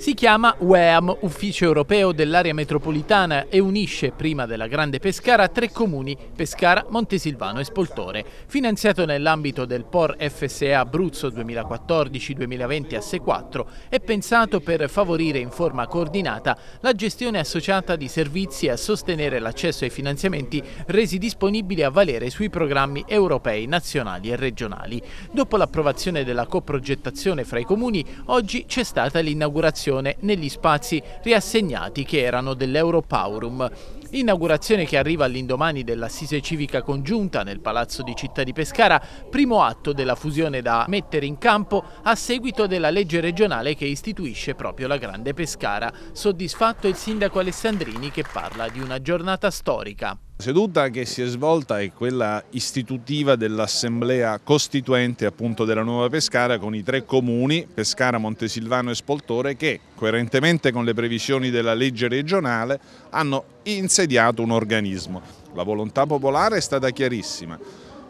Si chiama UEAM, Ufficio Europeo dell'Area Metropolitana, e unisce, prima della Grande Pescara, tre comuni, Pescara, Montesilvano e Spoltore. Finanziato nell'ambito del POR FSA Abruzzo 2014-2020 a SE4, è pensato per favorire in forma coordinata la gestione associata di servizi e a sostenere l'accesso ai finanziamenti resi disponibili a valere sui programmi europei, nazionali e regionali. Dopo l'approvazione della coprogettazione fra i comuni, oggi c'è stata l'inaugurazione negli spazi riassegnati che erano dell'Europaurum. Inaugurazione che arriva all'indomani dell'assise civica congiunta nel Palazzo di Città di Pescara, primo atto della fusione da mettere in campo a seguito della legge regionale che istituisce proprio la Grande Pescara. Soddisfatto il sindaco Alessandrini che parla di una giornata storica. La seduta che si è svolta è quella istitutiva dell'assemblea costituente appunto della Nuova Pescara con i tre comuni, Pescara, Montesilvano e Spoltore, che coerentemente con le previsioni della legge regionale hanno insediato un organismo. La volontà popolare è stata chiarissima.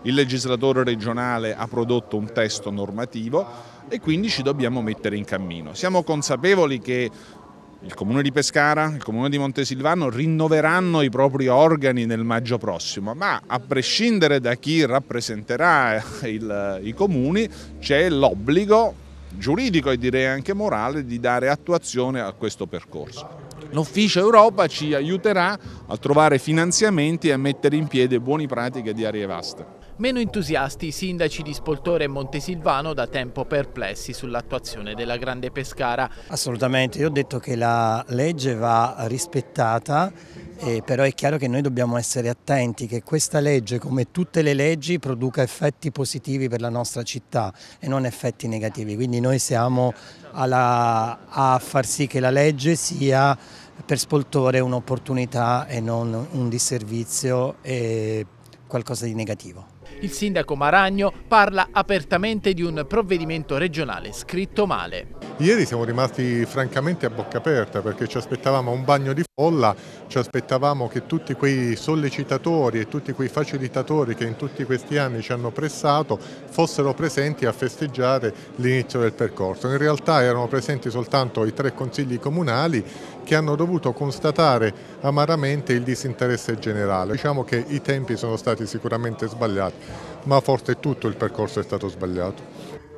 Il legislatore regionale ha prodotto un testo normativo e quindi ci dobbiamo mettere in cammino. Siamo consapevoli che il Comune di Pescara, il Comune di Montesilvano rinnoveranno i propri organi nel maggio prossimo, ma a prescindere da chi rappresenterà il, i comuni c'è l'obbligo giuridico e direi anche morale di dare attuazione a questo percorso. L'Ufficio Europa ci aiuterà a trovare finanziamenti e a mettere in piedi buone pratiche di aree vaste. Meno entusiasti i sindaci di Spoltore e Montesilvano da tempo perplessi sull'attuazione della Grande Pescara. Assolutamente, io ho detto che la legge va rispettata eh, però è chiaro che noi dobbiamo essere attenti che questa legge, come tutte le leggi, produca effetti positivi per la nostra città e non effetti negativi. Quindi noi siamo alla, a far sì che la legge sia per Spoltore un'opportunità e non un disservizio e qualcosa di negativo. Il sindaco Maragno parla apertamente di un provvedimento regionale scritto male. Ieri siamo rimasti francamente a bocca aperta perché ci aspettavamo un bagno di folla, ci aspettavamo che tutti quei sollecitatori e tutti quei facilitatori che in tutti questi anni ci hanno pressato fossero presenti a festeggiare l'inizio del percorso. In realtà erano presenti soltanto i tre consigli comunali che hanno dovuto constatare amaramente il disinteresse generale. Diciamo che i tempi sono stati sicuramente sbagliati, ma forse tutto il percorso è stato sbagliato.